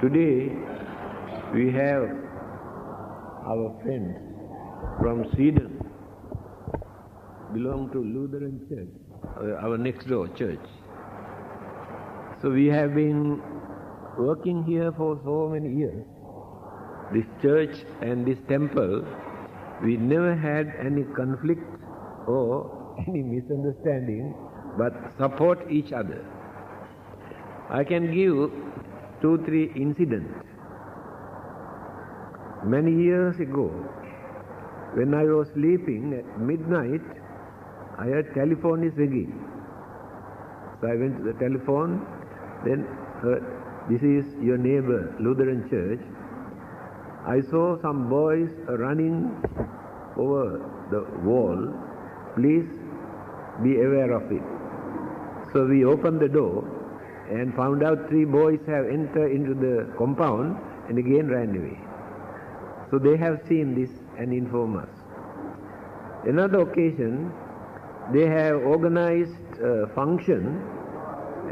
Today we have our friends from Sweden belong to Lutheran Church, uh, our next door church. So we have been working here for so many years. This church and this temple, we never had any conflict or any misunderstanding, but support each other. I can give two, three incidents. Many years ago, when I was sleeping at midnight, I heard telephone is ringing. So I went to the telephone, then heard, this is your neighbor, Lutheran Church. I saw some boys running over the wall. Please be aware of it. So we opened the door and found out three boys have entered into the compound and again ran away. So they have seen this and informed us. Another occasion, they have organized a function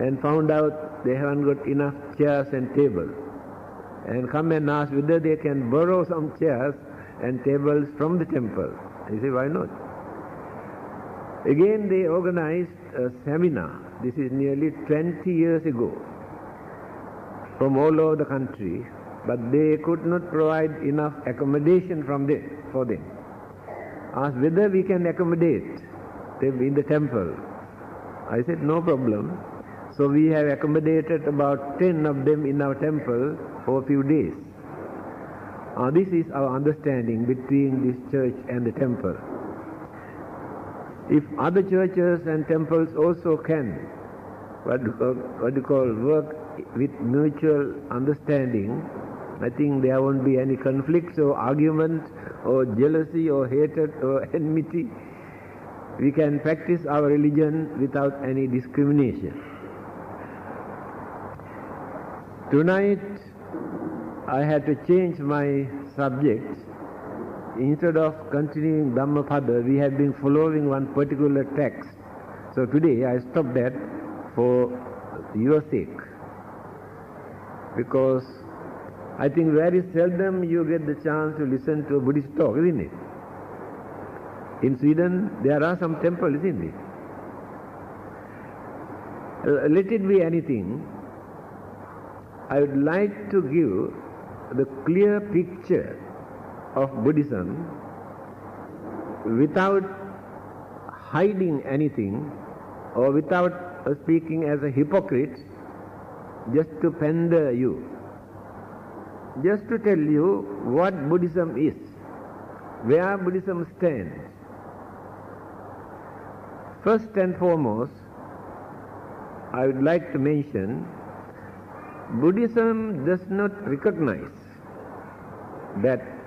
and found out they haven't got enough chairs and tables and come and ask whether they can borrow some chairs and tables from the temple. I say, why not? Again, they organized a seminar. This is nearly 20 years ago from all over the country, but they could not provide enough accommodation from them, for them. Asked whether we can accommodate them in the temple. I said, no problem. So we have accommodated about 10 of them in our temple for a few days. Uh, this is our understanding between this church and the temple. If other churches and temples also can, what, what you call, work with mutual understanding, I think there won't be any conflicts or argument or jealousy or hatred or enmity. We can practice our religion without any discrimination. Tonight, I had to change my subject. Instead of continuing Dhammapada, we have been following one particular text. So today I stopped that for your sake. Because I think very seldom you get the chance to listen to a Buddhist talk, isn't it? In Sweden, there are some temples, isn't it? Uh, let it be anything. I would like to give the clear picture of Buddhism without hiding anything or without speaking as a hypocrite just to pander you. Just to tell you what Buddhism is, where Buddhism stands. First and foremost, I would like to mention Buddhism does not recognize that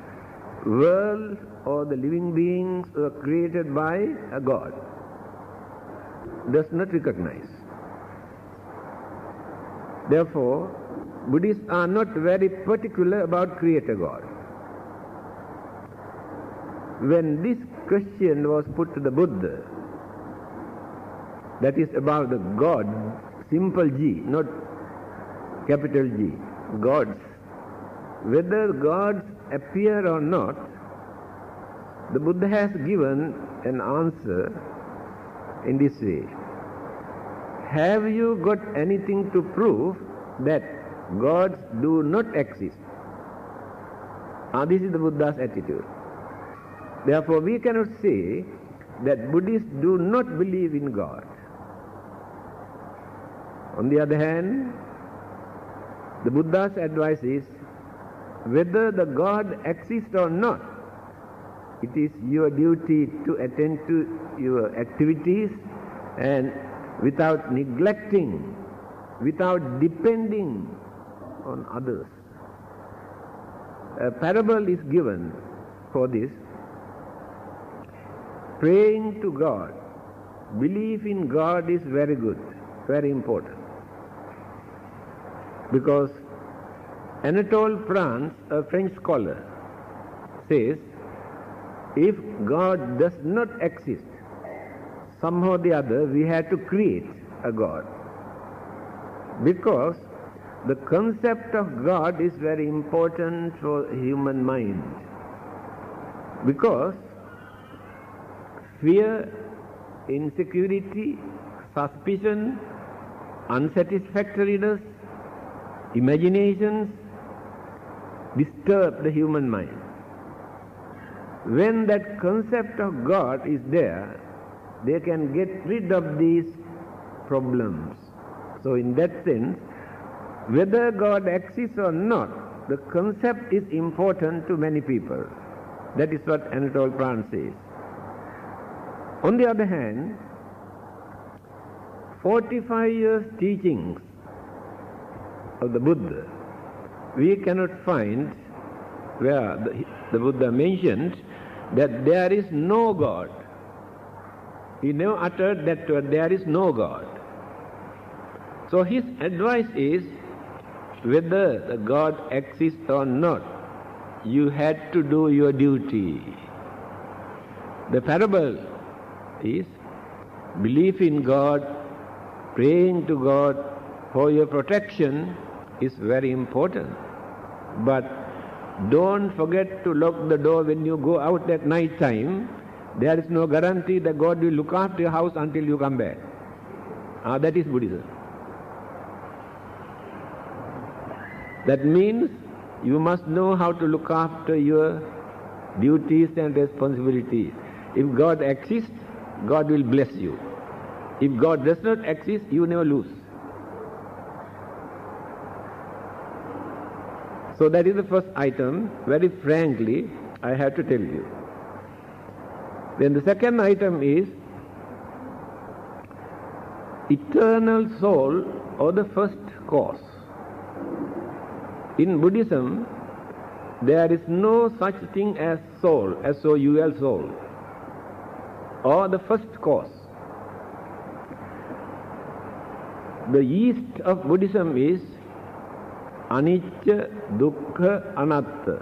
world or the living beings were created by a God. Does not recognize. Therefore, Buddhists are not very particular about Creator God. When this question was put to the Buddha, that is about the God, simple G, not capital G, gods, whether gods appear or not, the Buddha has given an answer in this way. Have you got anything to prove that gods do not exist? Ah, this is the Buddha's attitude. Therefore, we cannot say that Buddhists do not believe in God. On the other hand, the Buddha's advice is whether the God exists or not, it is your duty to attend to your activities and without neglecting, without depending on others. A parable is given for this. Praying to God, belief in God is very good, very important. Because Anatole France, a French scholar, says if God does not exist, somehow or the other we have to create a God. Because the concept of God is very important for human mind because fear, insecurity, suspicion, unsatisfactoriness, imaginations disturb the human mind. When that concept of God is there, they can get rid of these problems. So, in that sense, whether God exists or not, the concept is important to many people. That is what Anatole France says. On the other hand, 45 years teachings of the Buddha, we cannot find where the, the Buddha mentioned that there is no God. He never uttered that there is no God. So his advice is whether the God exists or not, you had to do your duty. The parable is belief in God, praying to God for your protection is very important. But don't forget to lock the door when you go out at night time. There is no guarantee that God will look after your house until you come back. Ah, that is Buddhism. That means you must know how to look after your duties and responsibilities. If God exists, God will bless you. If God does not exist, you never lose. So that is the first item, very frankly, I have to tell you. Then the second item is eternal soul or the first cause. In Buddhism, there is no such thing as soul, S-O-U-L, soul, or the first cause. The yeast of Buddhism is anicca, dukkha, anatta.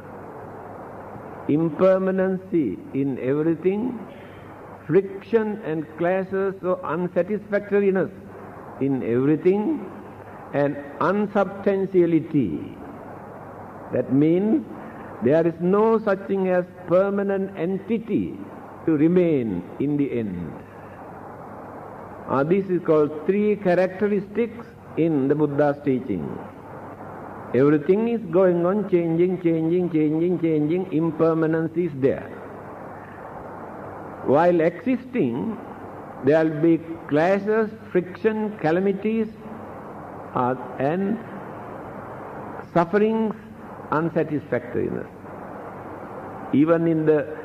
Impermanency in everything, friction and clashes or unsatisfactoriness in everything, and unsubstantiality. That means there is no such thing as permanent entity to remain in the end. Uh, this is called three characteristics in the Buddha's teaching. Everything is going on, changing, changing, changing, changing. Impermanence is there. While existing, there will be clashes, friction, calamities, uh, and sufferings, unsatisfactoriness. Even in the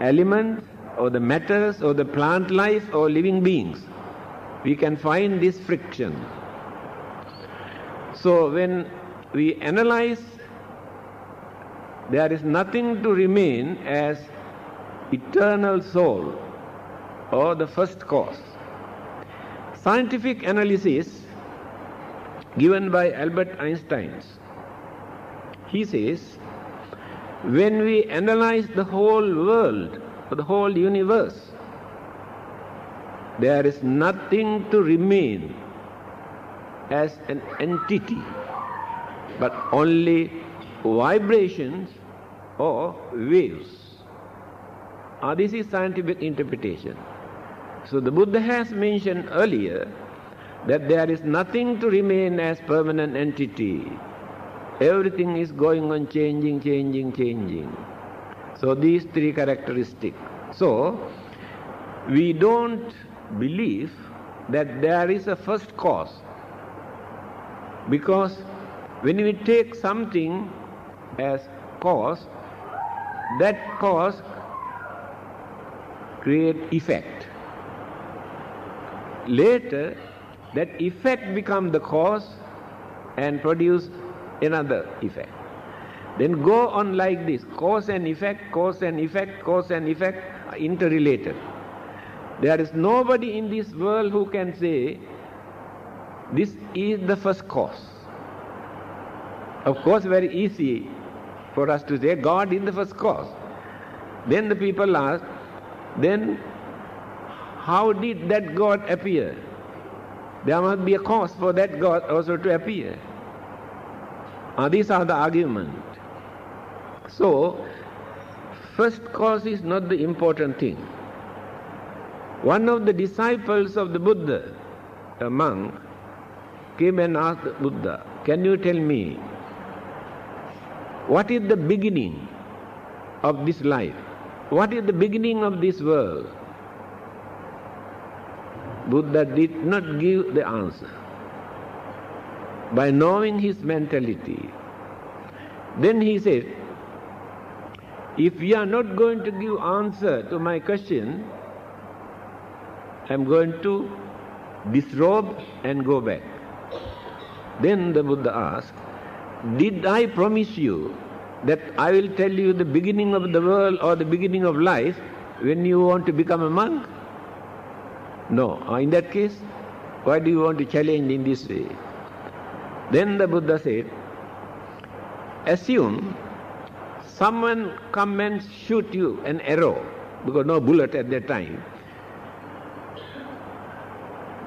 elements or the matters or the plant life or living beings, we can find this friction. So when we analyze, there is nothing to remain as eternal soul or the first cause. Scientific analysis given by Albert Einstein, he says, when we analyze the whole world, or the whole universe, there is nothing to remain as an entity but only vibrations or waves. Uh, this is scientific interpretation. So the Buddha has mentioned earlier that there is nothing to remain as permanent entity. Everything is going on changing, changing, changing. So these three characteristics. So we don't believe that there is a first cause because when we take something as cause, that cause create effect. Later, that effect become the cause and produce another effect. Then go on like this, cause and effect, cause and effect, cause and effect are interrelated. There is nobody in this world who can say this is the first cause. Of course, very easy for us to say God is the first cause. Then the people ask, then how did that God appear? There must be a cause for that God also to appear. Uh, these are the argument. So, first cause is not the important thing. One of the disciples of the Buddha, a monk, came and asked Buddha, Can you tell me what is the beginning of this life? What is the beginning of this world? Buddha did not give the answer. By knowing his mentality, then he said, if you are not going to give answer to my question, I am going to disrobe and go back. Then the Buddha asked, Did I promise you that I will tell you the beginning of the world or the beginning of life when you want to become a monk? No. Uh, in that case, why do you want to challenge in this way? Then the Buddha said, Assume someone come and shoot you an arrow, because no bullet at that time.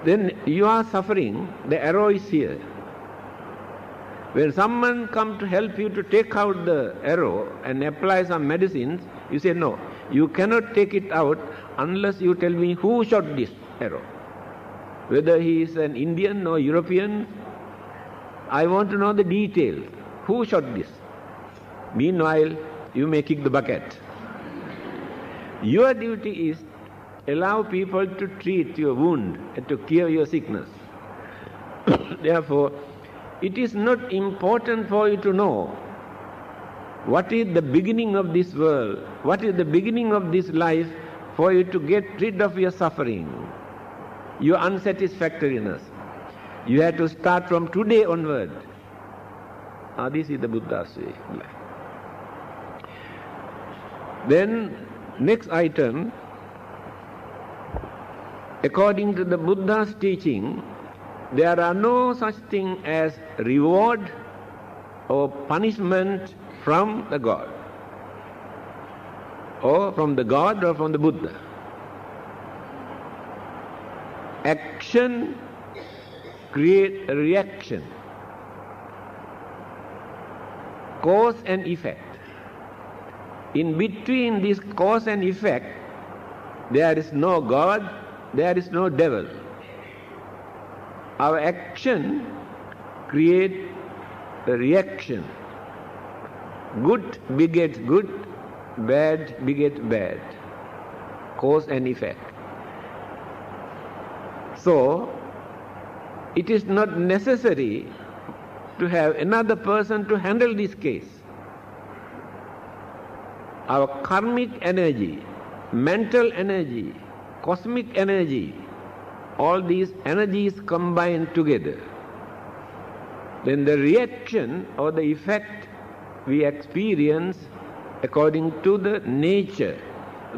Then you are suffering, the arrow is here. When someone come to help you to take out the arrow and apply some medicines, you say, no, you cannot take it out unless you tell me who shot this arrow. Whether he is an Indian or European, I want to know the details. Who shot this? Meanwhile, you may kick the bucket. Your duty is allow people to treat your wound and to cure your sickness. Therefore, it is not important for you to know what is the beginning of this world, what is the beginning of this life for you to get rid of your suffering, your unsatisfactoriness. You have to start from today onward. Ah, this is the Buddha's way. Then, next item, according to the Buddha's teaching, there are no such thing as reward or punishment from the God, or from the God or from the Buddha. Action create a reaction, cause and effect. In between this cause and effect, there is no God, there is no devil. Our action create a reaction. Good begets good, bad begets bad. Cause and effect. So, it is not necessary to have another person to handle this case. Our karmic energy, mental energy, cosmic energy, all these energies combine together. Then the reaction or the effect we experience according to the nature,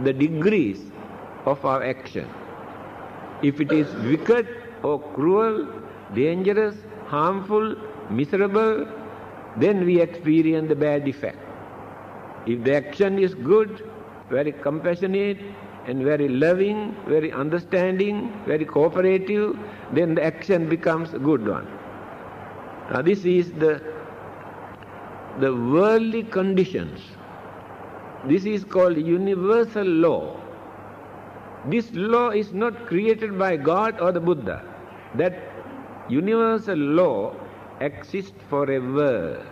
the degrees of our action. If it is wicked or cruel, dangerous, harmful, miserable, then we experience the bad effect. If the action is good, very compassionate, and very loving, very understanding, very cooperative, then the action becomes a good one. Now this is the, the worldly conditions. This is called universal law. This law is not created by God or the Buddha. That universal law exists forever.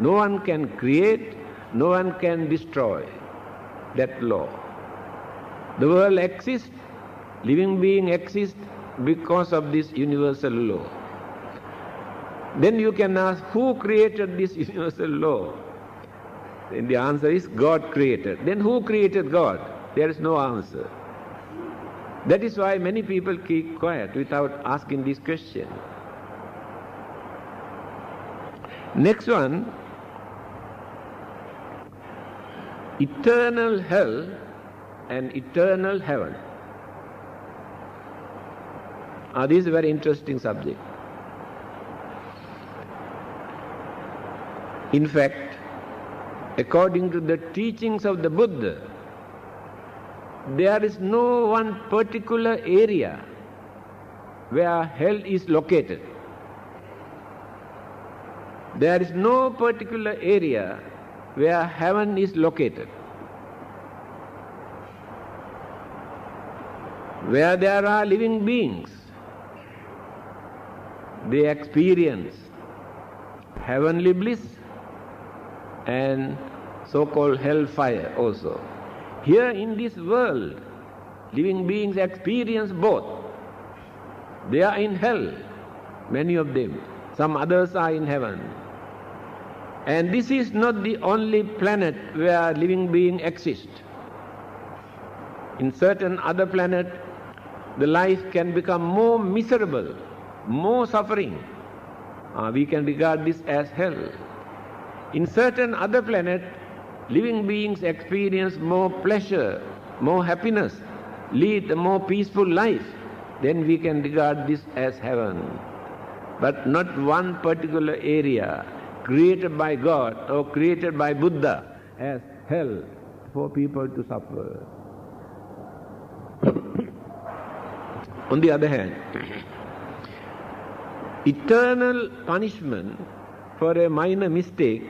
No one can create, no one can destroy that law. The world exists, living being exists because of this universal law. Then you can ask, who created this universal law? Then the answer is God created. Then who created God? There is no answer. That is why many people keep quiet without asking this question. Next one, eternal hell and eternal heaven. Ah, this is a very interesting subject. In fact, according to the teachings of the Buddha, there is no one particular area where hell is located. there is no particular area where heaven is located. Where there are living beings, they experience heavenly bliss and so called hellfire also. Here in this world, living beings experience both. They are in hell, many of them. Some others are in heaven. And this is not the only planet where living beings exist. In certain other planet, the life can become more miserable, more suffering. Uh, we can regard this as hell. In certain other planet, living beings experience more pleasure, more happiness, lead a more peaceful life. Then we can regard this as heaven. But not one particular area created by God or created by Buddha as hell for people to suffer. On the other hand, eternal punishment for a minor mistake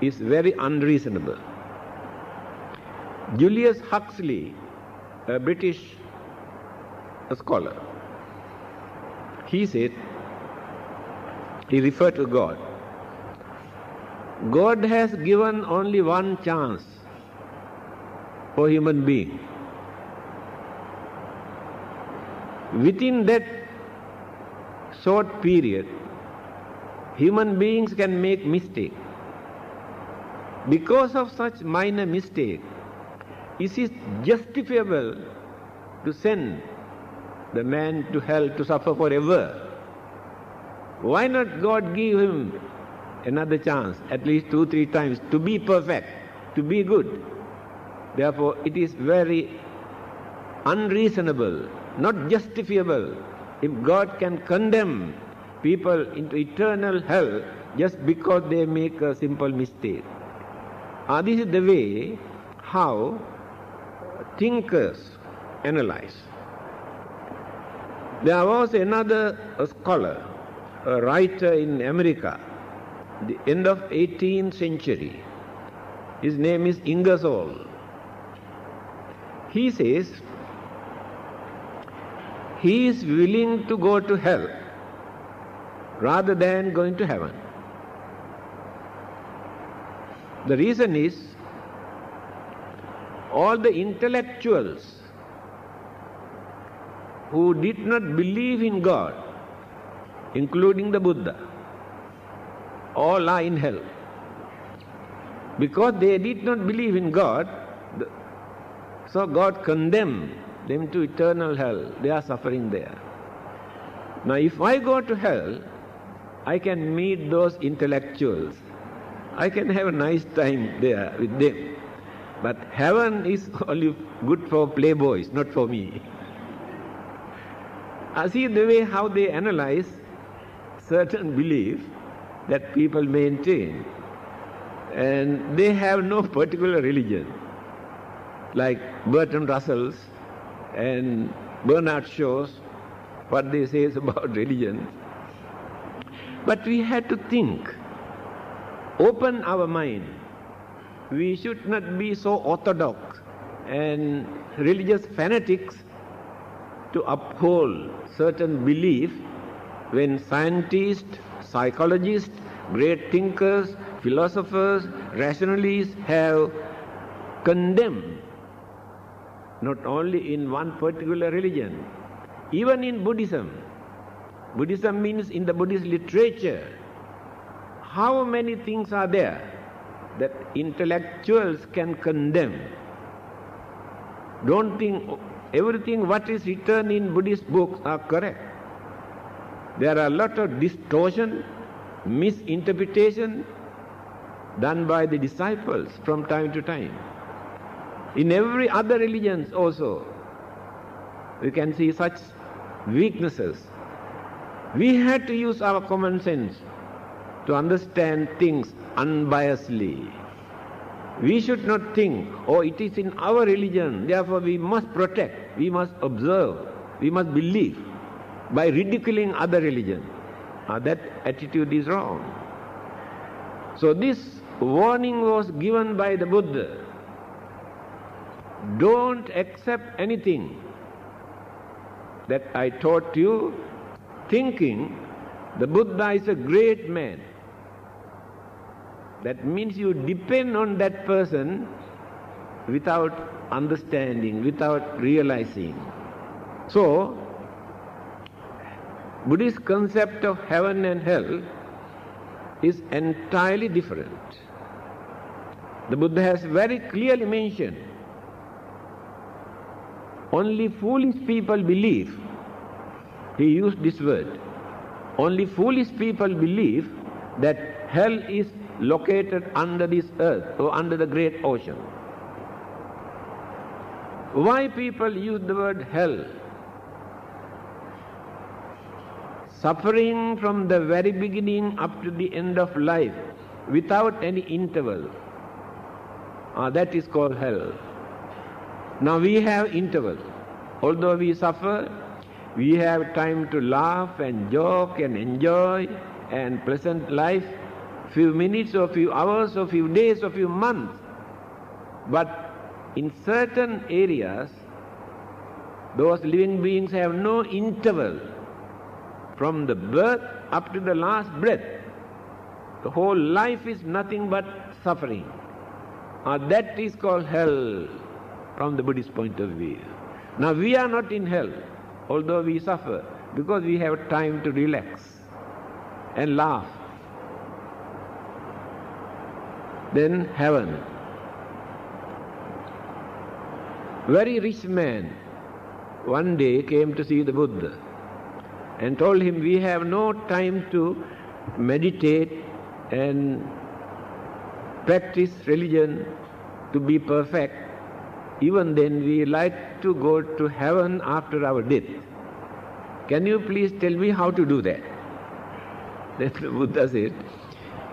is very unreasonable. Julius Huxley, a British scholar, he said, he referred to God. God has given only one chance for human being. Within that short period, human beings can make mistake. Because of such minor mistake, is it justifiable to send the man to hell to suffer forever? Why not God give him another chance, at least two, three times, to be perfect, to be good? Therefore, it is very unreasonable, not justifiable, if God can condemn people into eternal hell just because they make a simple mistake. Uh, this is the way how thinkers analyze. There was another scholar, a writer in America, the end of 18th century. His name is Ingersoll. He says he is willing to go to hell rather than going to heaven. The reason is all the intellectuals who did not believe in God, including the Buddha, all are in hell. Because they did not believe in God, so God condemned them to eternal hell. They are suffering there. Now, if I go to hell, I can meet those intellectuals. I can have a nice time there with them. But heaven is only good for playboys, not for me. I see the way how they analyze certain belief that people maintain. And they have no particular religion. Like Bertrand Russell's and Bernard Shaw's, what they say is about religion. But we have to think, open our mind. We should not be so orthodox and religious fanatics to uphold certain belief when scientists, psychologists, great thinkers, philosophers, rationalists have condemned not only in one particular religion, even in Buddhism. Buddhism means in the Buddhist literature, how many things are there that intellectuals can condemn? Don't think everything what is written in Buddhist books are correct. There are a lot of distortion, misinterpretation done by the disciples from time to time. In every other religions also, we can see such weaknesses. We had to use our common sense to understand things unbiasedly. We should not think, oh, it is in our religion, therefore we must protect, we must observe, we must believe by ridiculing other religion. That attitude is wrong. So this warning was given by the Buddha. Don't accept anything that I taught you thinking the Buddha is a great man. That means you depend on that person without understanding, without realizing. So, Buddhist concept of heaven and hell is entirely different. The Buddha has very clearly mentioned only foolish people believe. He used this word. Only foolish people believe that hell is located under this earth or under the great ocean. Why people use the word hell? Suffering from the very beginning up to the end of life without any interval. Uh, that is called hell. Now we have interval. Although we suffer, we have time to laugh and joke and enjoy and pleasant life, few minutes or few hours or few days or few months. But in certain areas, those living beings have no interval from the birth up to the last breath. The whole life is nothing but suffering. Uh, that is called hell from the Buddhist point of view. Now we are not in hell, although we suffer, because we have time to relax and laugh. Then heaven. Very rich man one day came to see the Buddha and told him, We have no time to meditate and practice religion to be perfect. Even then, we like to go to heaven after our death. Can you please tell me how to do that? Then the Buddha said,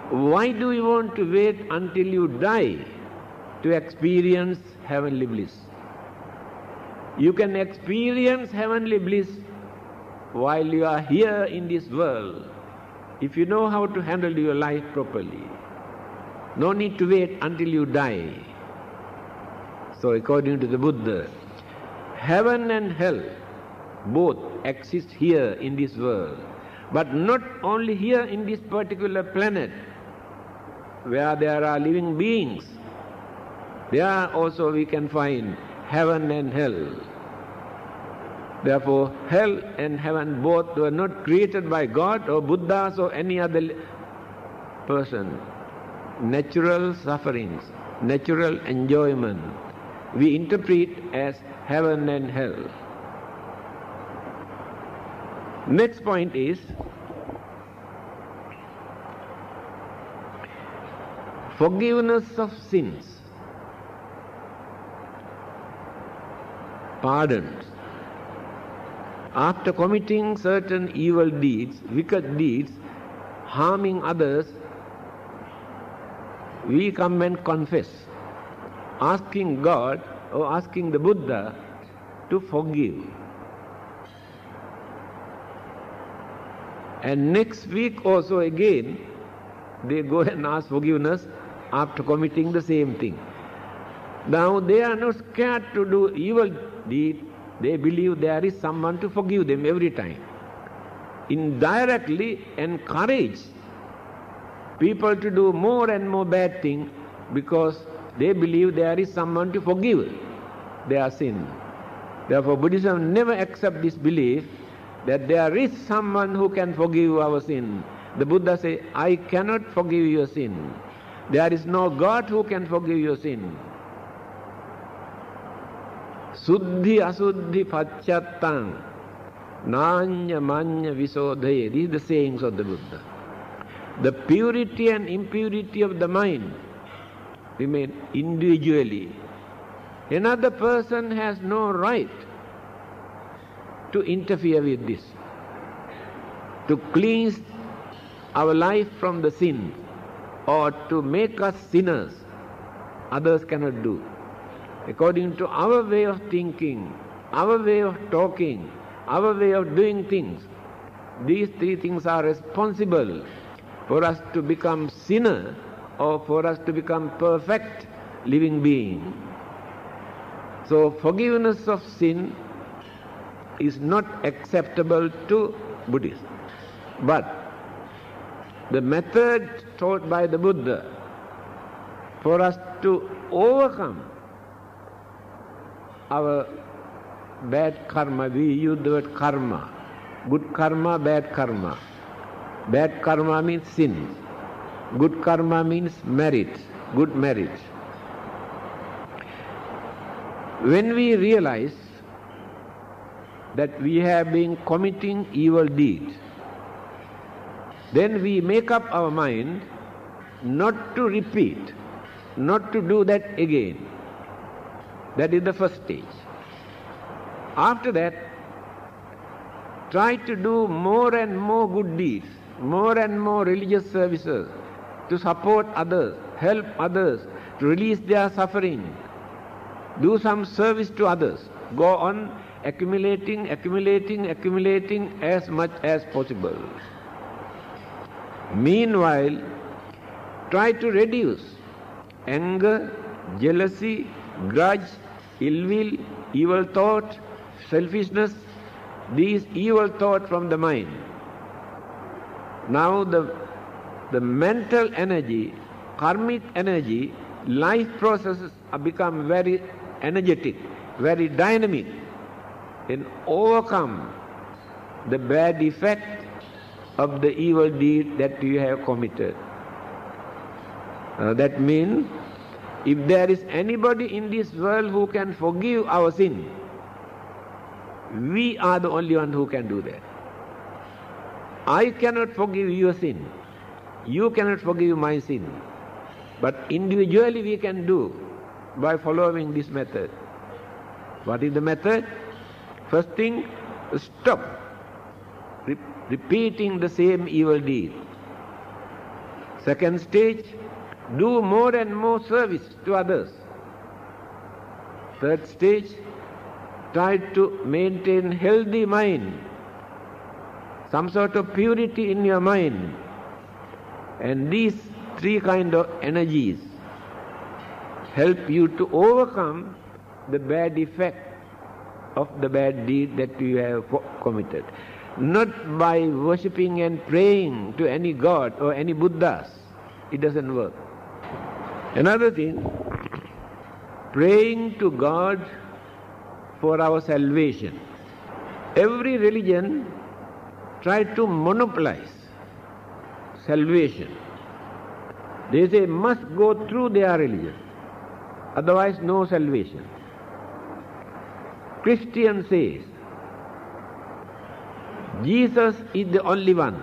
Why do you want to wait until you die to experience heavenly bliss? You can experience heavenly bliss while you are here in this world if you know how to handle your life properly. No need to wait until you die. So, according to the Buddha, heaven and hell both exist here in this world, but not only here in this particular planet where there are living beings. There also we can find heaven and hell. Therefore, hell and heaven both were not created by God or Buddhas or any other person. Natural sufferings, natural enjoyment, we interpret as heaven and hell. Next point is forgiveness of sins, pardons. After committing certain evil deeds, wicked deeds, harming others, we come and confess, asking God or asking the Buddha to forgive. And next week also again, they go and ask forgiveness after committing the same thing. Now they are not scared to do evil deed. They believe there is someone to forgive them every time. Indirectly encourage people to do more and more bad things because they believe there is someone to forgive their sin. Therefore, Buddhism never accepts this belief that there is someone who can forgive our sin. The Buddha says, I cannot forgive your sin. There is no God who can forgive your sin. Suddhi asuddhi pachattam nanya manya visodhaye. These are the sayings of the Buddha. The purity and impurity of the mind remain individually. Another person has no right to interfere with this, to cleanse our life from the sin, or to make us sinners. Others cannot do. According to our way of thinking, our way of talking, our way of doing things, these three things are responsible for us to become sinner or for us to become perfect living being. So forgiveness of sin is not acceptable to Buddhists. But the method taught by the Buddha for us to overcome our bad karma, we use the word karma. Good karma, bad karma. Bad karma means sin. Good karma means merit, good merit. When we realize that we have been committing evil deeds, then we make up our mind not to repeat, not to do that again. That is the first stage. After that, try to do more and more good deeds, more and more religious services to support others, help others, to release their suffering, do some service to others. Go on accumulating, accumulating, accumulating as much as possible. Meanwhile, try to reduce anger, jealousy, grudge, ill will, evil thought, selfishness, these evil thoughts from the mind. Now the, the mental energy, karmic energy, life processes become very energetic, very dynamic, and overcome the bad effect of the evil deed that you have committed. Uh, that means if there is anybody in this world who can forgive our sin, we are the only one who can do that. I cannot forgive your sin. You cannot forgive my sin. But individually we can do by following this method. What is the method? First thing, stop re repeating the same evil deed. Second stage, do more and more service to others. Third stage, try to maintain healthy mind, some sort of purity in your mind. And these three kind of energies help you to overcome the bad effect of the bad deed that you have committed. Not by worshipping and praying to any god or any Buddhas. It doesn't work. Another thing, praying to God for our salvation. Every religion tried to monopolize salvation. They say must go through their religion, otherwise no salvation. Christian says Jesus is the only one.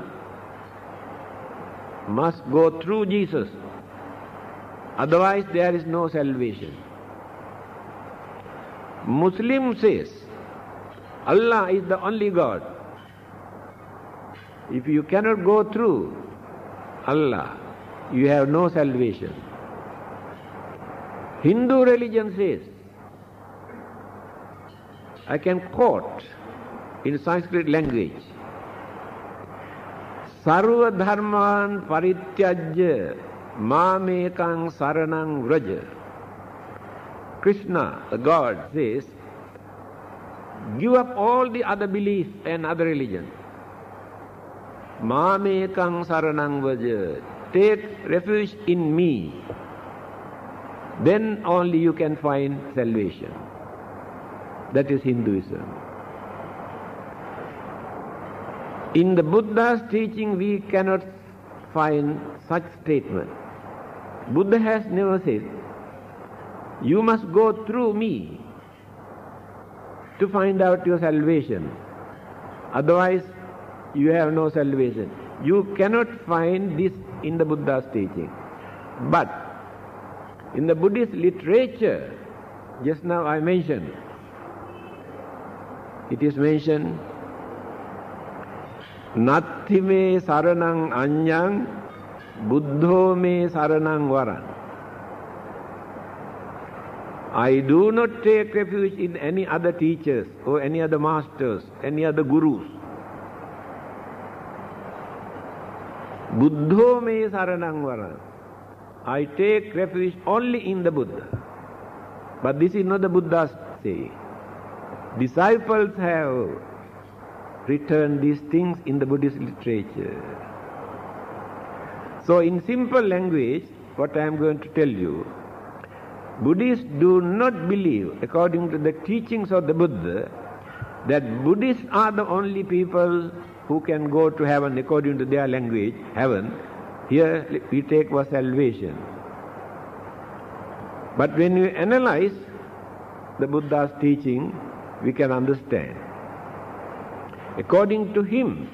Must go through Jesus, otherwise there is no salvation. Muslim says Allah is the only God. If you cannot go through Allah, you have no salvation. Hindu religion says, I can quote in Sanskrit language, Sarva dharman parityajya mamekang saranang vraja. Krishna, the God, says, give up all the other beliefs and other religions. Mamekang saranang vraja. Take refuge in me. Then only you can find salvation. That is Hinduism. In the Buddha's teaching, we cannot find such statement. Buddha has never said, you must go through me to find out your salvation. Otherwise, you have no salvation. You cannot find this in the Buddha's teaching. But in the Buddhist literature, just now I mentioned, it is mentioned, Natti me saranang anyang, buddho me saranang varan. I do not take refuge in any other teachers or any other masters, any other gurus. Buddho me saranang varan. I take refuge only in the Buddha. But this is not the Buddha's saying. Disciples have written these things in the Buddhist literature. So, in simple language, what I am going to tell you, Buddhists do not believe, according to the teachings of the Buddha, that Buddhists are the only people who can go to heaven according to their language, heaven. Here we take for salvation. But when we analyze the Buddha's teaching, we can understand. According to him,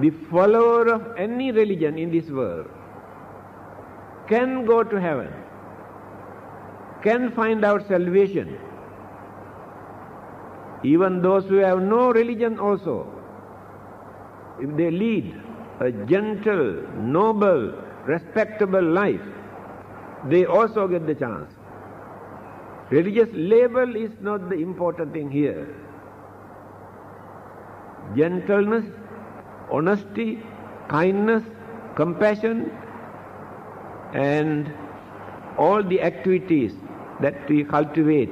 the follower of any religion in this world can go to heaven, can find out salvation. Even those who have no religion also, if they lead a gentle, noble, respectable life, they also get the chance. Religious label is not the important thing here. Gentleness, honesty, kindness, compassion, and all the activities that we cultivate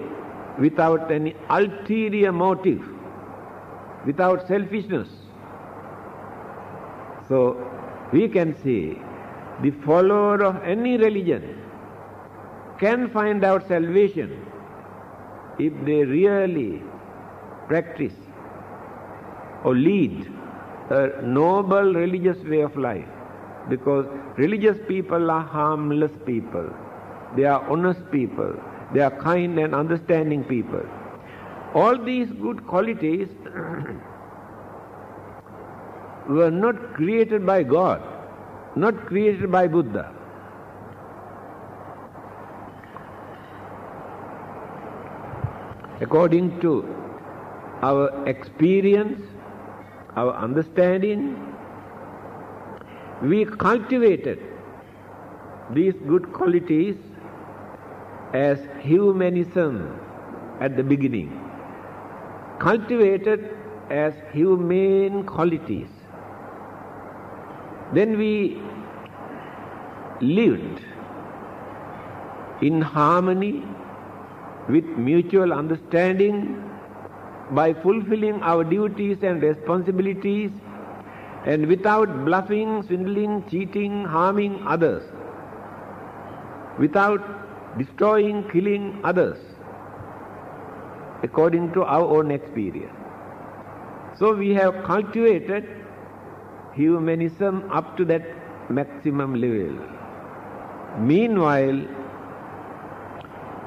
without any ulterior motive, without selfishness. So we can say the follower of any religion can find out salvation if they really practice or lead a noble religious way of life. Because religious people are harmless people. They are honest people. They are kind and understanding people. All these good qualities were not created by God, not created by Buddha. According to our experience, our understanding, we cultivated these good qualities as humanism at the beginning, cultivated as humane qualities. Then we lived in harmony with mutual understanding by fulfilling our duties and responsibilities and without bluffing, swindling, cheating, harming others, without destroying, killing others, according to our own experience. So we have cultivated humanism up to that maximum level. Meanwhile,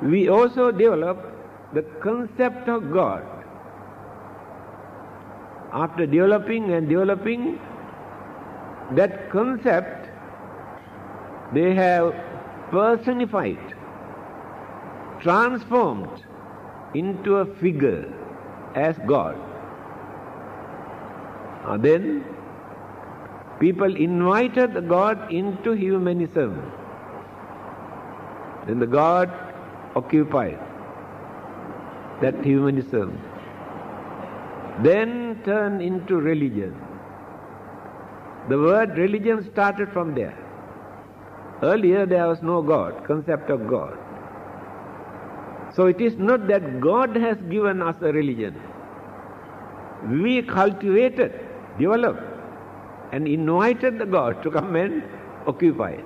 we also develop the concept of God. After developing and developing that concept, they have personified, transformed into a figure as God. And then people invited the God into humanism. Then the God occupied that humanism. Then turned into religion. The word religion started from there. Earlier there was no God, concept of God. So it is not that God has given us a religion. We cultivated, developed, and invited the God to come and occupy it.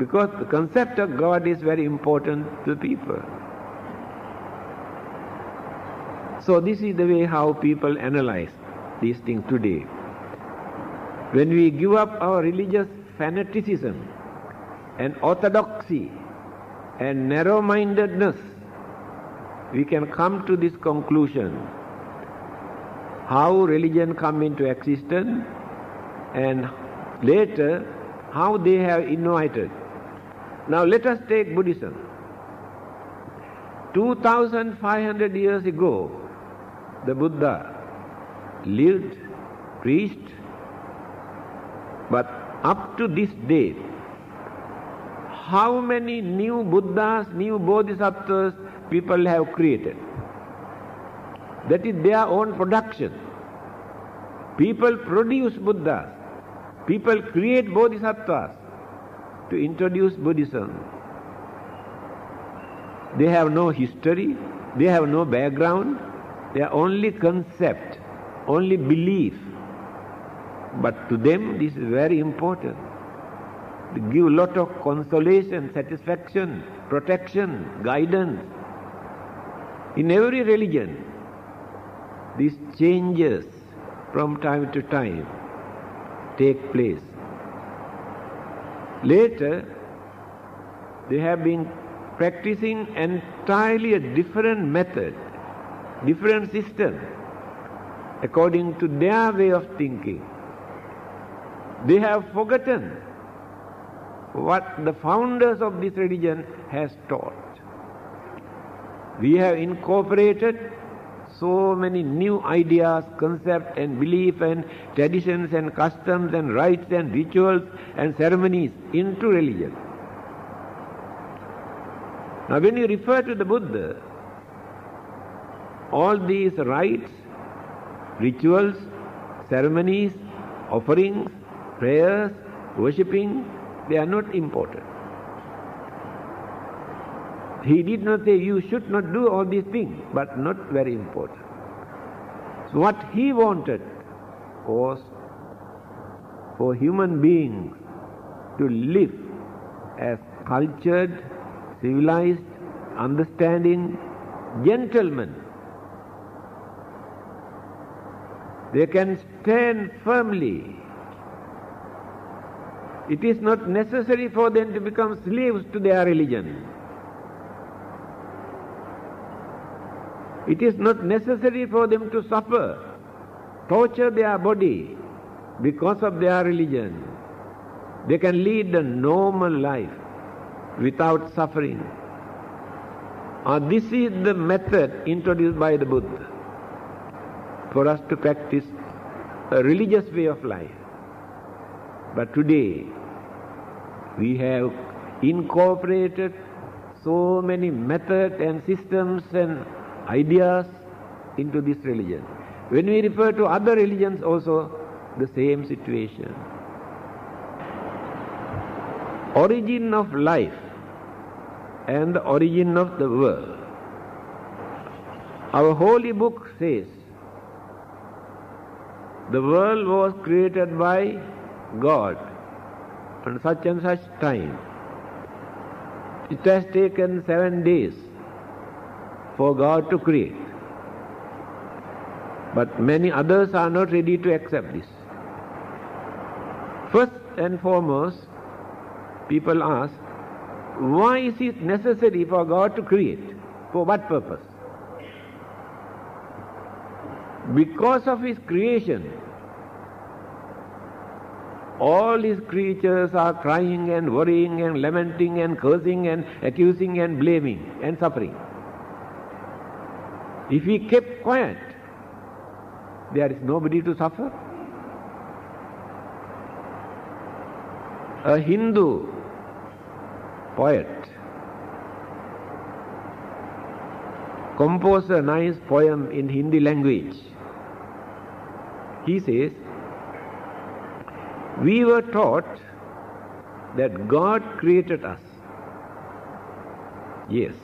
Because the concept of God is very important to people. So this is the way how people analyze these things today. When we give up our religious fanaticism and orthodoxy and narrow-mindedness, we can come to this conclusion. How religion come into existence and later how they have innovated. Now let us take Buddhism. 2500 years ago, the Buddha lived, preached, but up to this day, how many new Buddhas, new Bodhisattvas people have created? That is their own production. People produce Buddhas. People create Bodhisattvas. to introduce Buddhism. They have no history, they have no background, they are only concept, only belief. But to them this is very important. To give lot of consolation, satisfaction, protection, guidance. In every religion, these changes from time to time take place. Later, they have been practicing entirely a different method, different system, according to their way of thinking. They have forgotten what the founders of this religion has taught. We have incorporated so many new ideas, concepts and belief and traditions and customs and rites and rituals and ceremonies into religion. Now when you refer to the Buddha, all these rites, rituals, ceremonies, offerings, prayers, worshipping, they are not important. He did not say you should not do all these things, but not very important. So what he wanted was for human beings to live as cultured, civilized, understanding gentlemen. They can stand firmly. It is not necessary for them to become slaves to their religion. It is not necessary for them to suffer, torture their body because of their religion. They can lead a normal life without suffering. Uh, this is the method introduced by the Buddha for us to practice a religious way of life. But today, we have incorporated so many methods and systems and ideas into this religion. When we refer to other religions also, the same situation. Origin of life and the origin of the world. Our holy book says the world was created by God on such and such time. It has taken seven days for God to create. But many others are not ready to accept this. First and foremost, people ask, why is it necessary for God to create? For what purpose? Because of His creation, all His creatures are crying and worrying and lamenting and cursing and accusing and blaming and suffering. If he kept quiet, there is nobody to suffer. A Hindu poet composed a nice poem in Hindi language. He says, We were taught that God created us. Yes.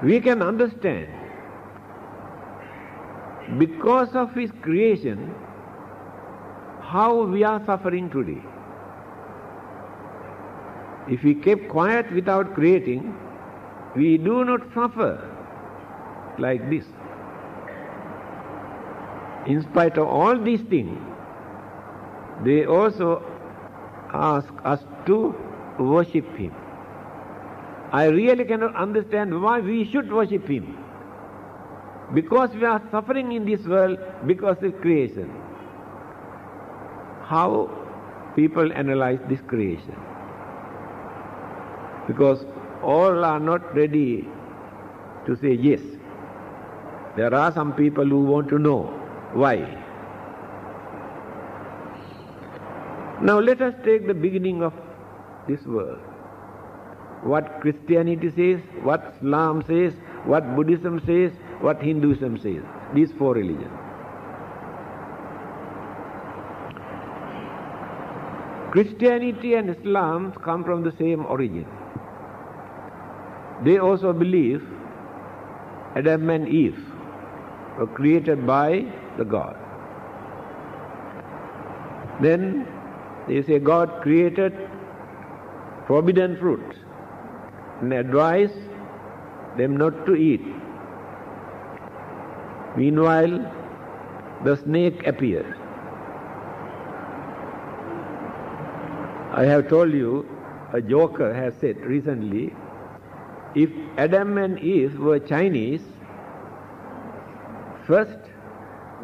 We can understand because of His creation, how we are suffering today. If we kept quiet without creating, we do not suffer like this. In spite of all these things, they also ask us to worship Him. I really cannot understand why we should worship Him. Because we are suffering in this world because of creation. How people analyze this creation? Because all are not ready to say yes. There are some people who want to know why. Now let us take the beginning of this world. What Christianity says, what Islam says, what Buddhism says, what Hinduism says. These four religions. Christianity and Islam come from the same origin. They also believe Adam and Eve were created by the God. Then they say God created forbidden fruit and advised them not to eat. Meanwhile, the snake appeared. I have told you, a joker has said recently, if Adam and Eve were Chinese, first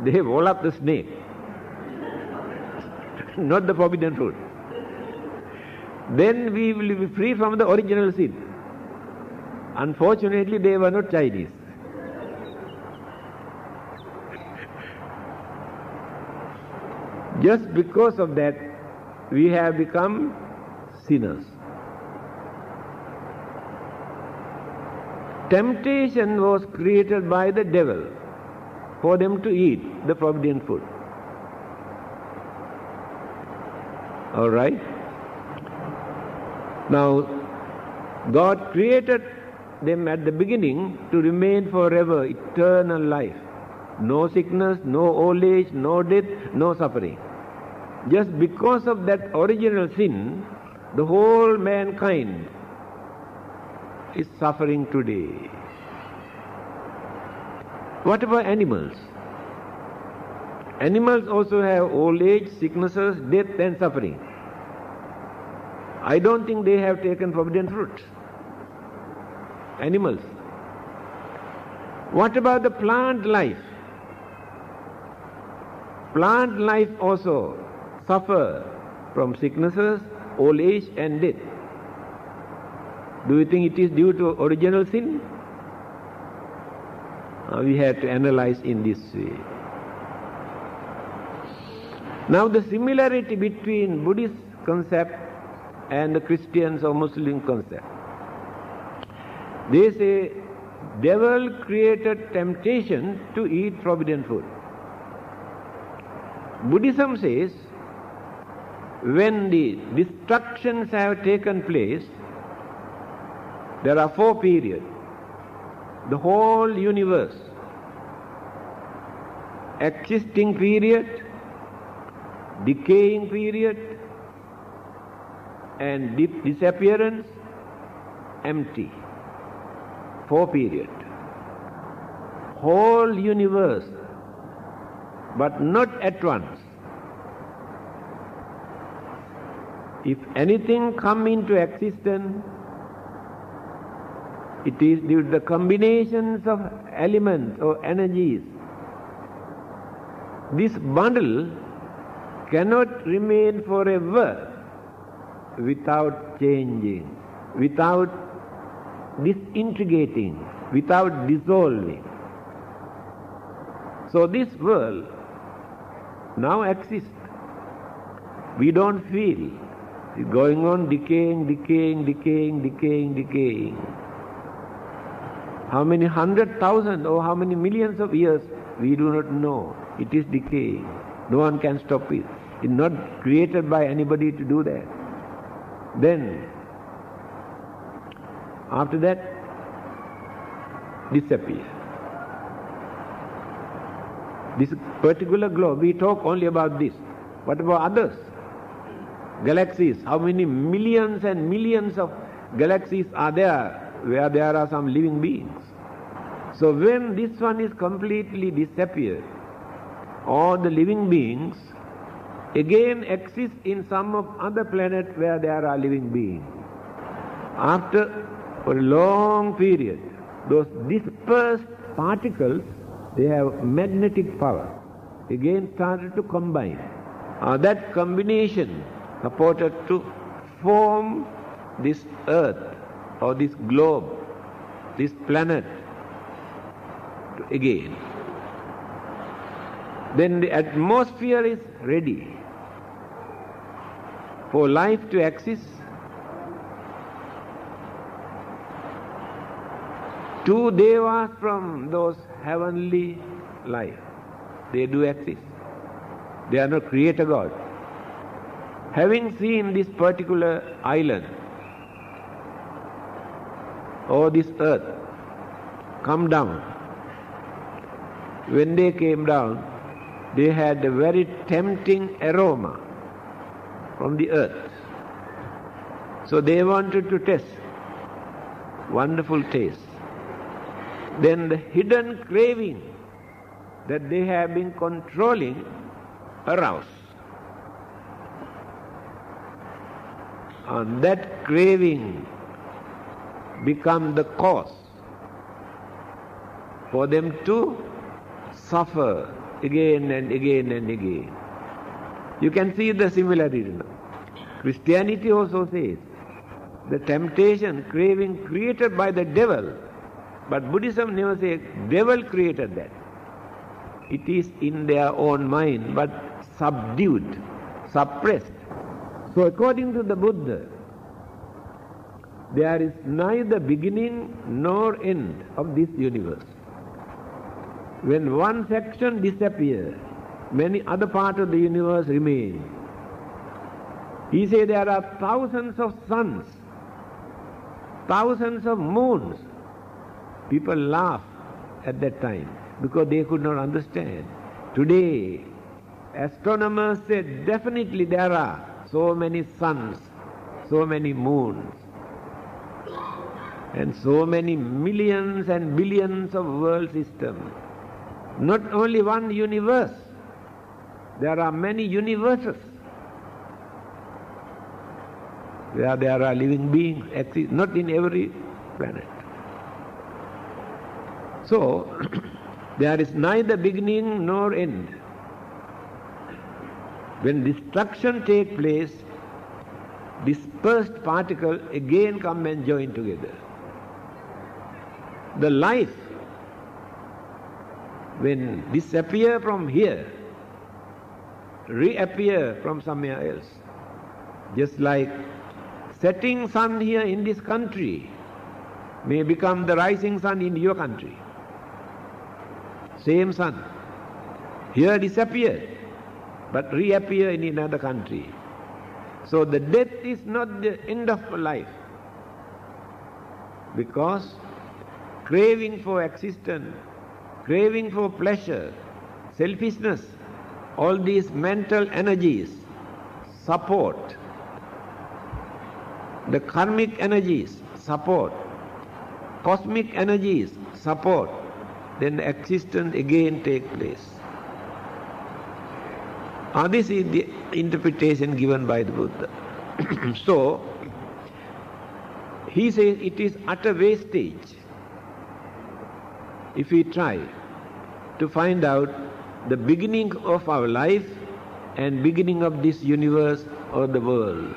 they roll up the snake, not the forbidden fruit. Then we will be free from the original sin. Unfortunately, they were not Chinese. Just because of that, we have become sinners. Temptation was created by the devil for them to eat the forbidden food. All right? Now, God created them at the beginning to remain forever, eternal life. No sickness, no old age, no death, no suffering. Just because of that original sin, the whole mankind is suffering today. What about animals? Animals also have old age, sicknesses, death, and suffering. I don't think they have taken forbidden fruit. Animals. What about the plant life? Plant life also suffer from sicknesses, old age, and death. Do you think it is due to original sin? Uh, we have to analyze in this way. Now, the similarity between Buddhist concept and the Christians or Muslim concept. They say devil created temptation to eat forbidden food. Buddhism says when the destructions have taken place, there are four periods. The whole universe, existing period, decaying period, and disappearance, empty. Four period. Whole universe, but not at once. If anything come into existence, it is due to the combinations of elements or energies. This bundle cannot remain forever without changing, without disintegrating, without dissolving. So this world now exists. We don't feel. Going on decaying, decaying, decaying, decaying, decaying. How many hundred thousand or how many millions of years, we do not know. It is decaying. No one can stop it. It's not created by anybody to do that. Then, after that, disappear. This particular globe, we talk only about this. What about others? Galaxies, how many millions and millions of galaxies are there where there are some living beings? So when this one is completely disappeared, all the living beings again exist in some of other planet where there are living beings. After a long period, those dispersed particles, they have magnetic power, again started to combine. Uh, that combination supported to form this earth or this globe, this planet again. Then the atmosphere is ready for life to exist. Two devas from those heavenly life, they do exist. They are not creator God. Having seen this particular island or this earth come down, when they came down, they had a very tempting aroma from the earth. So they wanted to test. Wonderful taste. Then the hidden craving that they have been controlling aroused. And that craving become the cause for them to suffer again and again and again. You can see the similarity. Christianity also says the temptation, craving created by the devil, but Buddhism never says devil created that. It is in their own mind, but subdued, suppressed. So according to the Buddha, there is neither beginning nor end of this universe. When one section disappears, many other parts of the universe remain. He said there are thousands of suns, thousands of moons. People laugh at that time because they could not understand. Today, astronomers say definitely there are so many suns, so many moons, and so many millions and billions of world systems. Not only one universe, there are many universes where there are living beings, exist, not in every planet. So, there is neither beginning nor end. When destruction takes place, dispersed particles again come and join together. The life, when disappear from here, reappear from somewhere else. Just like setting sun here in this country may become the rising sun in your country. Same sun. Here disappeared, but reappear in another country. So the death is not the end of life. Because craving for existence, craving for pleasure, selfishness, all these mental energies support the karmic energies support cosmic energies support then existence again take place uh, this is the interpretation given by the buddha so he says it is utter wastage if we try to find out the beginning of our life and beginning of this universe or the world.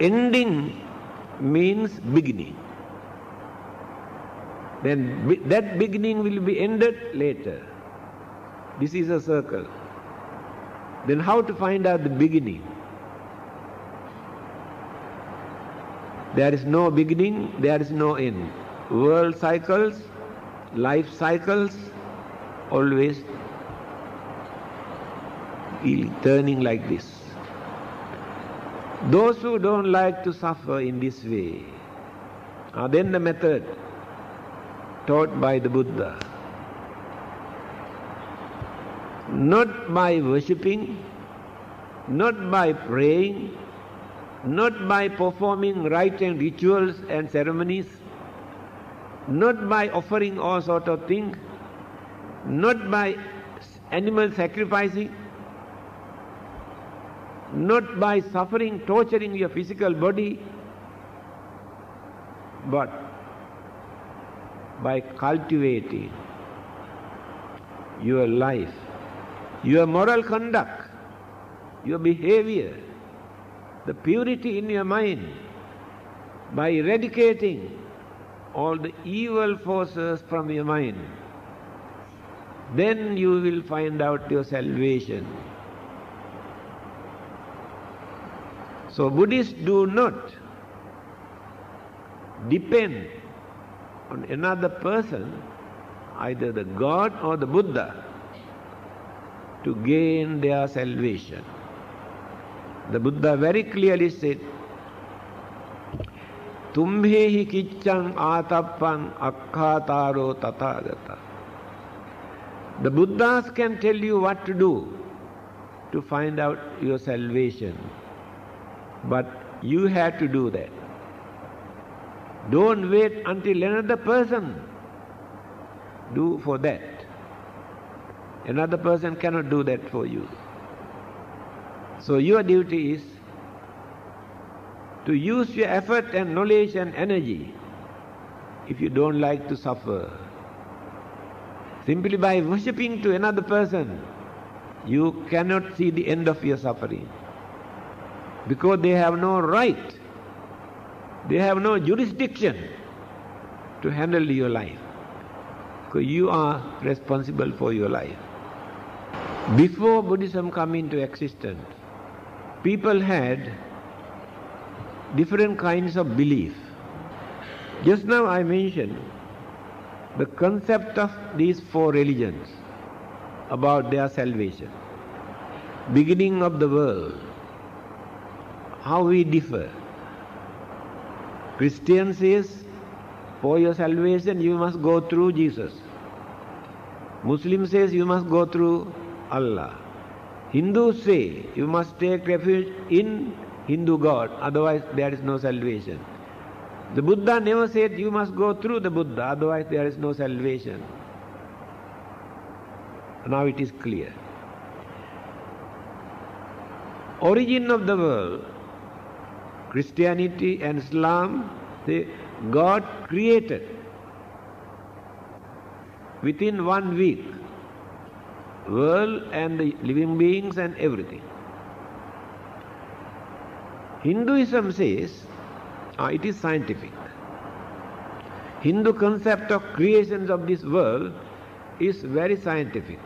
Ending means beginning. Then that beginning will be ended later. This is a circle. Then how to find out the beginning? There is no beginning, there is no end. World cycles, life cycles, always turning like this. Those who don't like to suffer in this way are then the method taught by the Buddha. Not by worshipping, not by praying, not by performing rite and rituals and ceremonies, not by offering all sort of things, not by animal sacrificing, not by suffering, torturing your physical body, but by cultivating your life, your moral conduct, your behavior, the purity in your mind, by eradicating all the evil forces from your mind then you will find out your salvation. So Buddhists do not depend on another person, either the God or the Buddha, to gain their salvation. The Buddha very clearly said, Tumhehi kichang atappan akkhataro tathagata. The Buddhas can tell you what to do to find out your salvation. But you have to do that. Don't wait until another person do for that. Another person cannot do that for you. So your duty is to use your effort and knowledge and energy if you don't like to suffer. Simply by worshipping to another person, you cannot see the end of your suffering. Because they have no right, they have no jurisdiction to handle your life. Because you are responsible for your life. Before Buddhism came into existence, people had different kinds of belief. Just now I mentioned the concept of these four religions about their salvation. Beginning of the world, how we differ. Christian says, for your salvation you must go through Jesus. Muslim says you must go through Allah. Hindus say you must take refuge in Hindu God, otherwise there is no salvation. The Buddha never said you must go through the Buddha, otherwise there is no salvation. Now it is clear. Origin of the world, Christianity and Islam, they, God created within one week world and the living beings and everything. Hinduism says uh, it is scientific. Hindu concept of creations of this world is very scientific.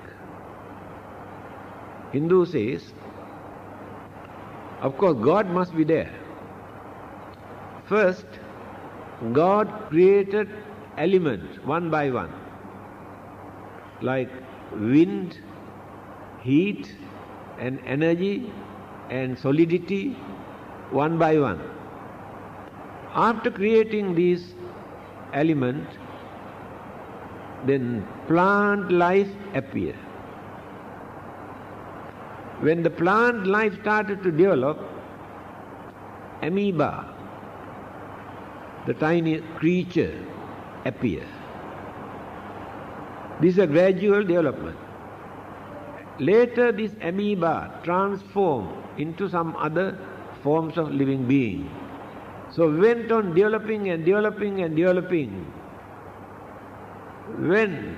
Hindu says, of course, God must be there. First, God created elements one by one, like wind, heat, and energy, and solidity, one by one. After creating these elements, then plant life appeared. When the plant life started to develop, amoeba, the tiny creature, appeared. This is a gradual development. Later, this amoeba transformed into some other forms of living being. So went on developing and developing and developing. When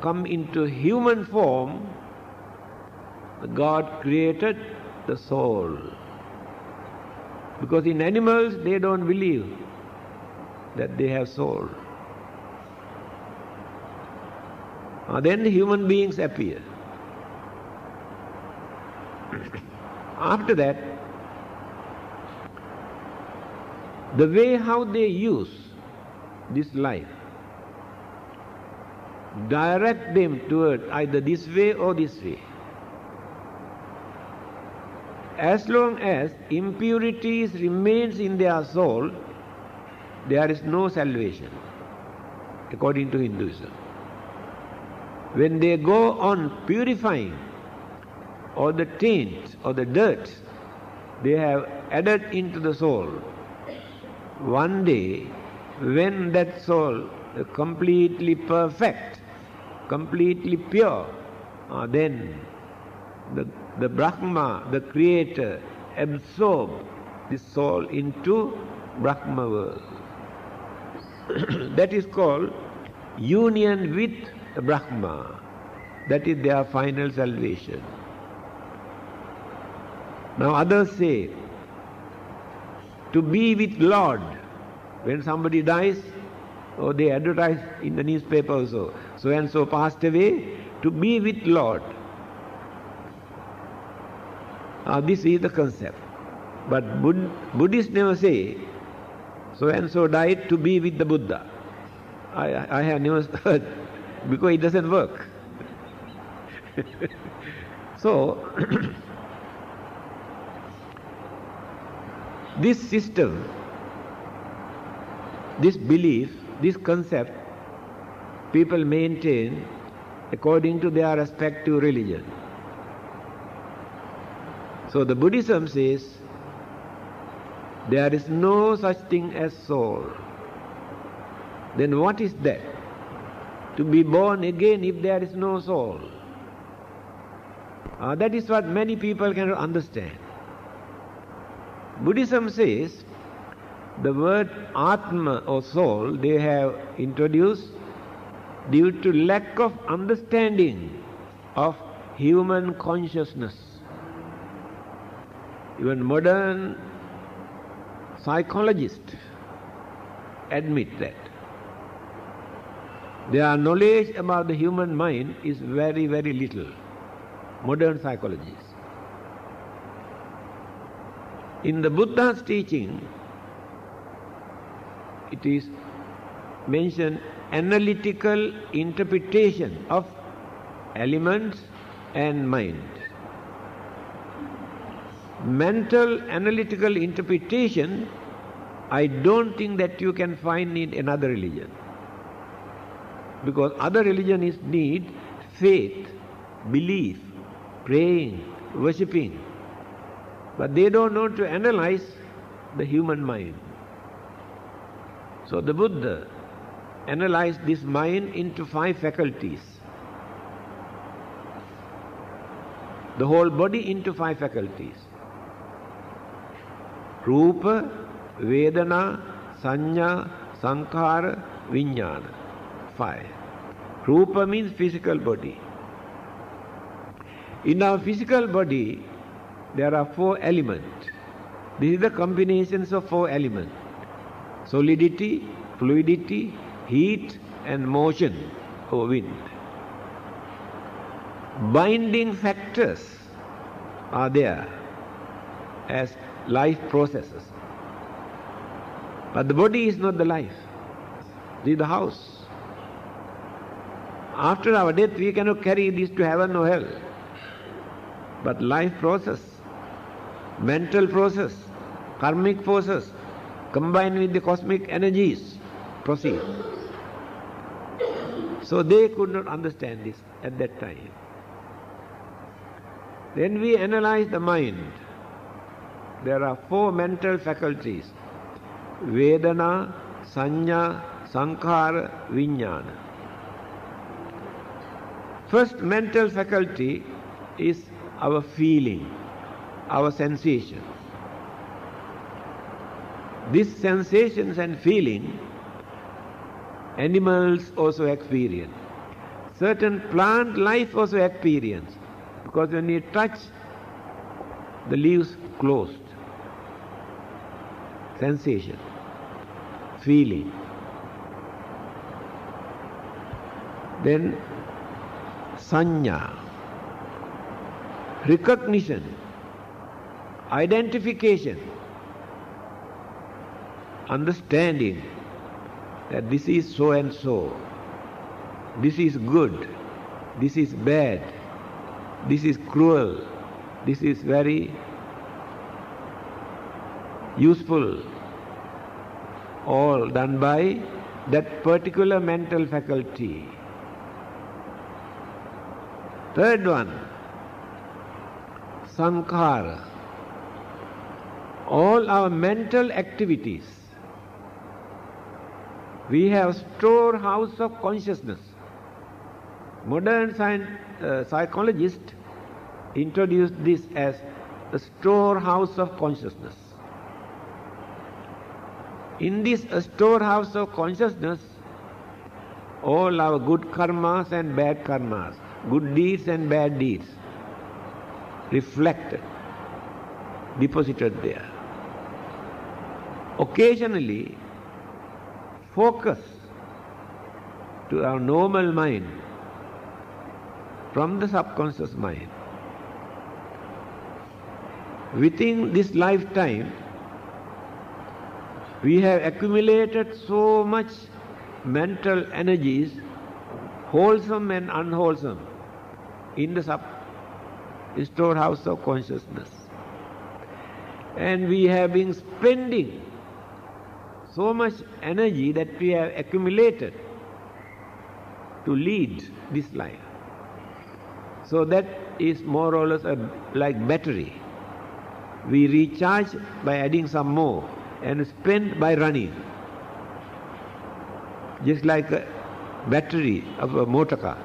come into human form, God created the soul. Because in animals they don't believe that they have soul. Uh, then the human beings appear. After that, the way how they use this life direct them toward either this way or this way. As long as impurities remains in their soul there is no salvation according to hinduism. When they go on purifying all the taint or the dirt they have added into the soul one day when that soul is completely perfect, completely pure, uh, then the, the Brahma, the Creator, absorb this soul into Brahma world. that is called union with the Brahma. That is their final salvation. Now others say to be with Lord. When somebody dies, or oh, they advertise in the newspaper also, so and so passed away to be with Lord. Uh, this is the concept. But Bud Buddhists never say, so and so died to be with the Buddha. I, I have never heard, because it doesn't work. This system, this belief, this concept, people maintain according to their respective religion. So the Buddhism says there is no such thing as soul. Then what is that? To be born again if there is no soul. Uh, that is what many people cannot understand. Buddhism says the word Atma or soul they have introduced due to lack of understanding of human consciousness. Even modern psychologists admit that. Their knowledge about the human mind is very, very little. Modern psychologists. In the Buddha's teaching, it is mentioned analytical interpretation of elements and mind. Mental analytical interpretation, I don't think that you can find in another religion. Because other religion is need faith, belief, praying, worshipping. But they don't know to analyze the human mind. So the Buddha analyzed this mind into five faculties. The whole body into five faculties. Rupa, Vedana, Sanya, Sankhara, Vijnana. Five. Rupa means physical body. In our physical body, there are four elements. This is the combinations of four elements. Solidity, fluidity, heat and motion or wind. Binding factors are there as life processes. But the body is not the life. This is the house. After our death, we cannot carry this to heaven or hell. But life process, mental process, karmic process, combined with the cosmic energies, proceed. So they could not understand this at that time. Then we analyze the mind. There are four mental faculties Vedana, Sanya, Sankhara, Vijnana. First mental faculty is our feeling, our sensations. These sensations and feeling animals also experience. Certain plant life also experience because when you touch the leaves closed. Sensation, feeling. Then sanya, recognition, identification, understanding that this is so and so, this is good, this is bad, this is cruel, this is very useful, all done by that particular mental faculty. Third one, sankhara. All our mental activities. We have storehouse of consciousness. Modern science, uh, psychologists introduced this as the storehouse of consciousness. In this storehouse of consciousness, all our good karmas and bad karmas, good deeds and bad deeds, reflected, deposited there. Occasionally, focus to our normal mind from the subconscious mind. Within this lifetime, we have accumulated so much mental energies, wholesome and unwholesome, in the sub storehouse of consciousness. And we have been spending so much energy that we have accumulated to lead this life. So that is more or less a, like battery. We recharge by adding some more and spend by running. Just like a battery of a motor car.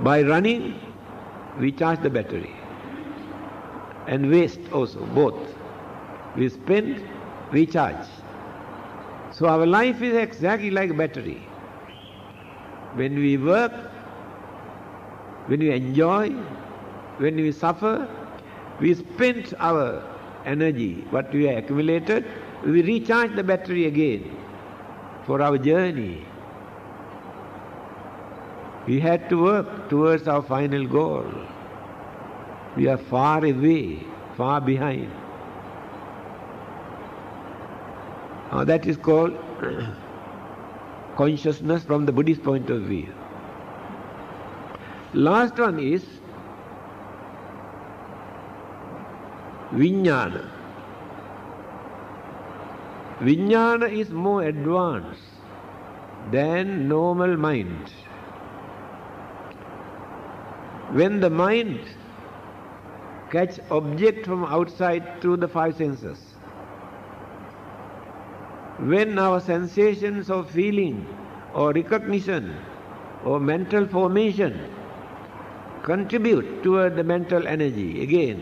By running, we charge the battery. And waste also, both. We spend, we charge. So our life is exactly like a battery. When we work, when we enjoy, when we suffer, we spend our energy, what we accumulated, we recharge the battery again for our journey. We had to work towards our final goal. We are far away, far behind. Uh, that is called consciousness from the Buddhist point of view. Last one is Vijnana. Vijnana is more advanced than normal mind. When the mind catch object from outside through the five senses, when our sensations of feeling or recognition or mental formation contribute toward the mental energy again,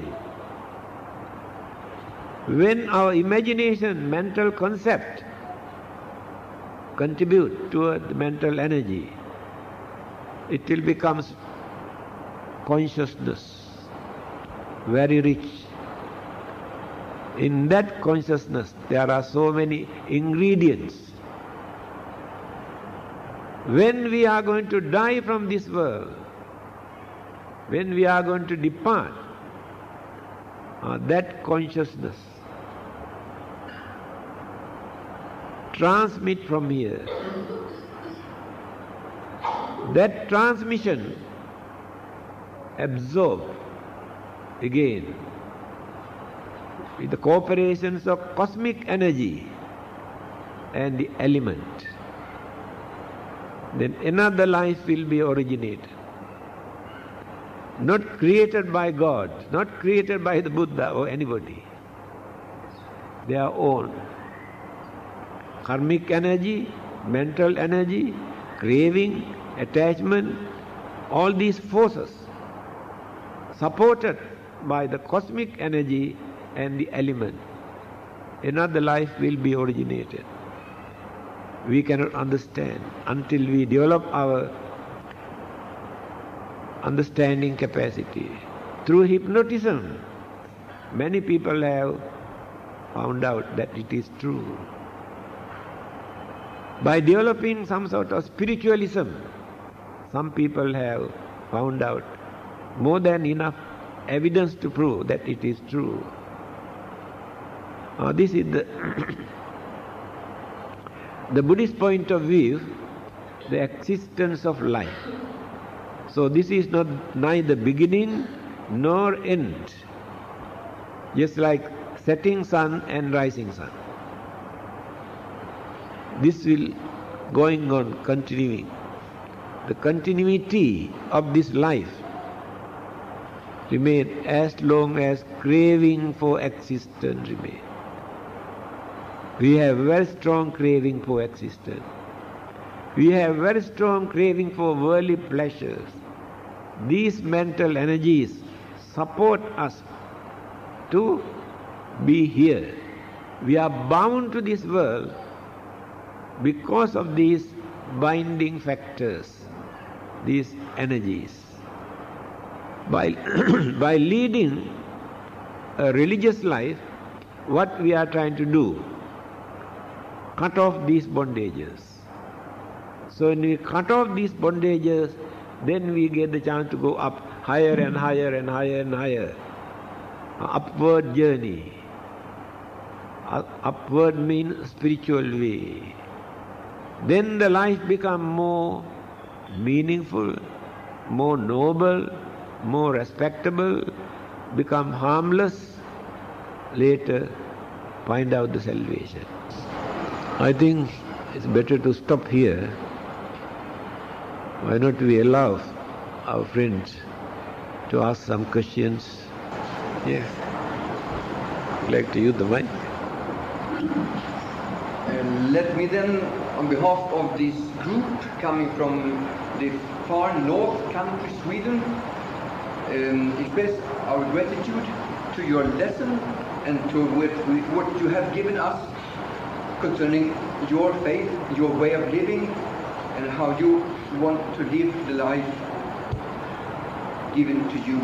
when our imagination, mental concept contribute toward the mental energy, it will become consciousness, very rich. In that consciousness, there are so many ingredients. When we are going to die from this world, when we are going to depart, uh, that consciousness transmit from here. That transmission absorb again with the cooperations of cosmic energy and the element. Then another life will be originated. Not created by God, not created by the Buddha or anybody. Their own karmic energy, mental energy, craving, attachment, all these forces supported by the cosmic energy and the element. Another life will be originated. We cannot understand until we develop our understanding capacity. Through hypnotism, many people have found out that it is true. By developing some sort of spiritualism, some people have found out more than enough evidence to prove that it is true. Uh, this is the, the Buddhist point of view, the existence of life. So this is not neither beginning nor end, just like setting sun and rising sun. This will going on, continuing. The continuity of this life remain as long as craving for existence remains. We have very strong craving for existence. We have very strong craving for worldly pleasures. These mental energies support us to be here. We are bound to this world because of these binding factors, these energies. By, by leading a religious life, what we are trying to do? Cut off these bondages. So when we cut off these bondages, then we get the chance to go up higher and higher and higher and higher. upward journey. upward means spiritual way. Then the life become more meaningful, more noble, more respectable, become harmless, later find out the salvation. I think it's better to stop here. Why not we allow our friends to ask some questions? Yeah. like to use the mic. Uh, let me then, on behalf of this group coming from the far north country, Sweden, um, express our gratitude to your lesson and to what, what you have given us concerning your faith, your way of living, and how you want to live the life given to you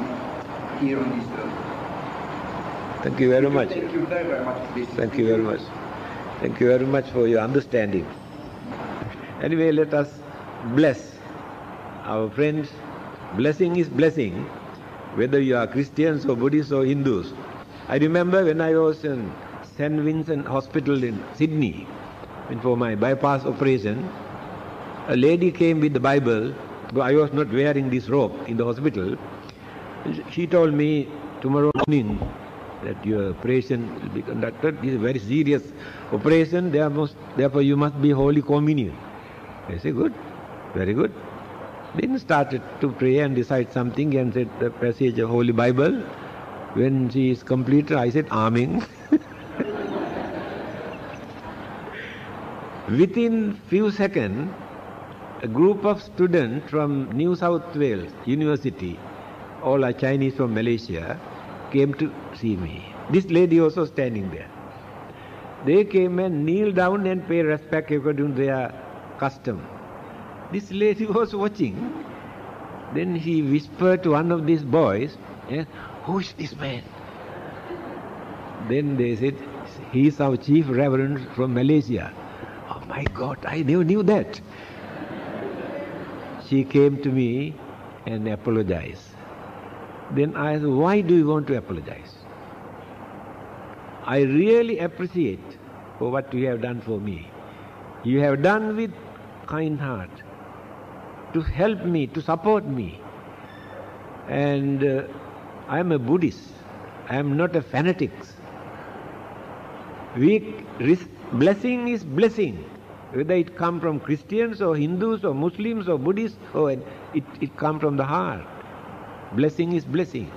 here on this earth. Thank you very much. Thank you very, very much this. Thank you very much. Thank you very much for your understanding. Anyway, let us bless our friends. Blessing is blessing, whether you are Christians or Buddhists or Hindus. I remember when I was in St. Vincent Hospital in Sydney, for my bypass operation, a lady came with the Bible. I was not wearing this robe in the hospital. She told me tomorrow morning that your operation will be conducted. This is a very serious operation, therefore you must be Holy Communion. I say, good, very good. Then started to pray and recite something and said the passage of Holy Bible. When she is completed, I said, Amen. Within few seconds, a group of students from New South Wales University, all are Chinese from Malaysia, came to see me. This lady also standing there. They came and kneeled down and paid respect according to their custom. This lady was watching. Then he whispered to one of these boys, eh, Who is this man? Then they said, He is our chief reverend from Malaysia. My God, I never knew that. She came to me and apologized. Then I asked, Why do you want to apologize? I really appreciate for what you have done for me. You have done with kind heart to help me, to support me. And uh, I am a Buddhist. I am not a fanatic. We, blessing is blessing. Whether it come from Christians or Hindus or Muslims or Buddhists, or it, it come from the heart. Blessing is blessing.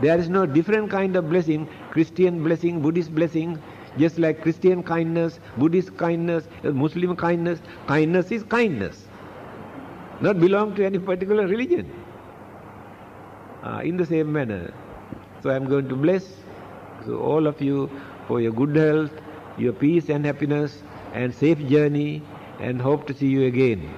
There is no different kind of blessing, Christian blessing, Buddhist blessing, just like Christian kindness, Buddhist kindness, Muslim kindness. Kindness is kindness not belong to any particular religion. Uh, in the same manner. So I am going to bless so all of you for your good health, your peace and happiness, and safe journey, and hope to see you again.